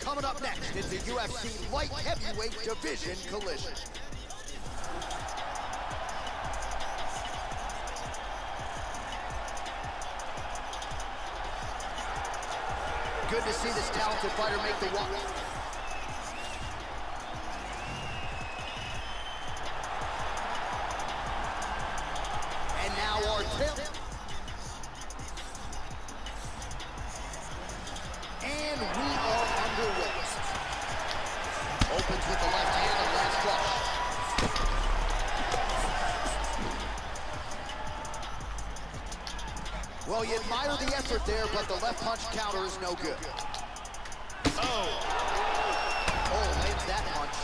coming up next is the UFC light heavyweight division collision. Good to see this talented fighter make the walk. And now our tail. Opens with the left hand and lands flush. Well, you admire the effort there, but the left punch counter is no good. Oh, Oh, lands that punch.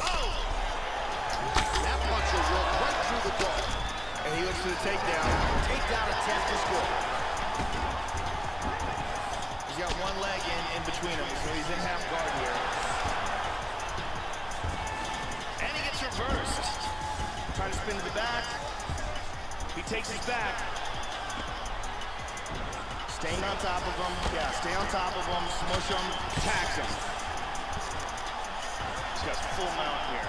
oh! That punch will right through the guard. And he looks for the takedown. Takedown attempt is good. Got one leg in, in between them, so he's in half guard here. And he gets reversed. Trying to spin to the back. He takes his back. Staying on top of him. Yeah, stay on top of him, smush him, tax him. He's got full mount here.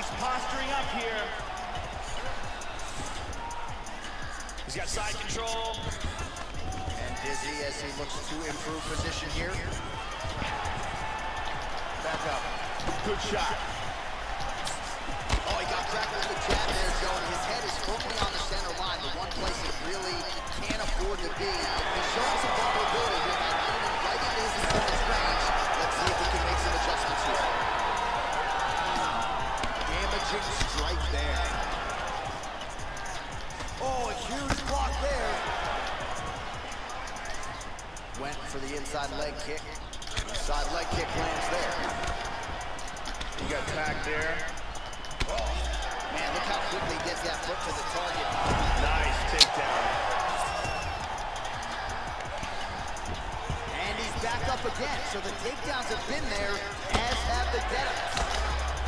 He's posturing up here. He's got side control. Dizzy as he looks to improve position here. Back up. Good shot. Oh, he got cracked with the jab there, Joe, and his head is firmly on the center line, the one place it really can't afford to be. He's showing some vulnerability here by leaning right into his opponent's range. Let's see if he can make some adjustments here. Damaging strike there. Oh, a huge block there. Went for the inside leg kick. Inside leg kick lands there. You got tagged there. Oh. Man, look how quickly he gets that foot to the target. Nice takedown. And he's back up again. So the takedowns have been there, as have the get-ups.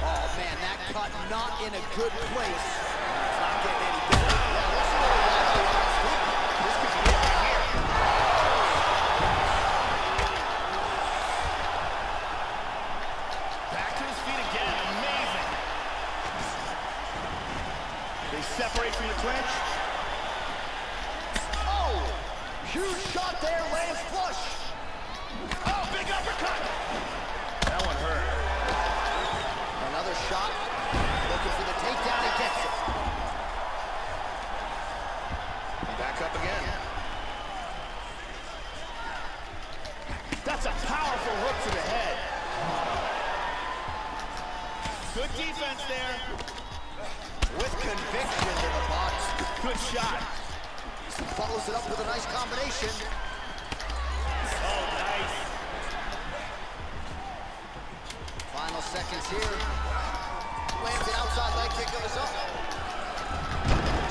Oh, man, that cut not in a good place. It's not getting any better. Yeah, listen to the laughter on his feet. This could be it right here. Back to his feet again. Amazing. They the clinch. Oh, huge shot there, lands flush. Oh, big uppercut. That one hurt. Another shot, looking for the takedown, he gets it. Back up again. That's a powerful hook to the head. Good defense there. With conviction to the box. Good shot. Follows it up with a nice combination. Oh, nice. Final seconds here. Lands an outside leg kick of his own.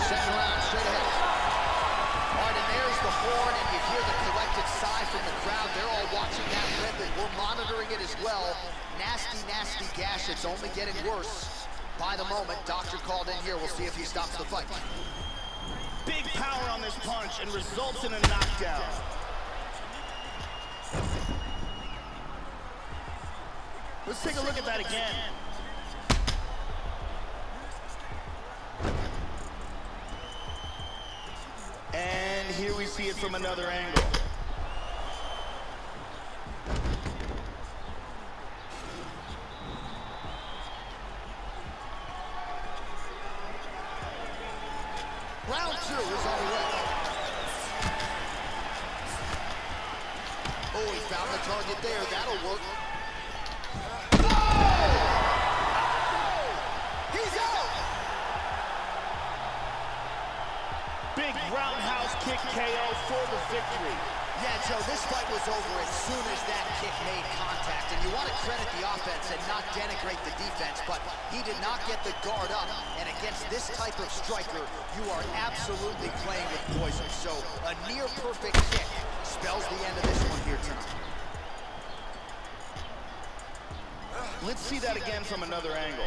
Second round, straight ahead. All right, and there's the horn, and you hear the collective sigh from the crowd. They're all watching that rip, and we're monitoring it as well. Nasty, nasty gash. It's only getting worse by the moment. Doctor called in here. We'll see if he stops the fight. Big power on this punch and results in a knockdown. Let's take a look at that again. And here we see it from another angle. Round two is on the way. Oh, he found the target there. That'll work. He's out! Big roundhouse kick KO for the victory. Yeah, Joe, this fight was over as soon as that kick made contact. And you want to credit the offense and not denigrate the defense, but he did not get the guard up. And against this type of striker, you are absolutely playing with poison. So a near-perfect kick spells the end of this one here tonight. Let's see that again from another angle.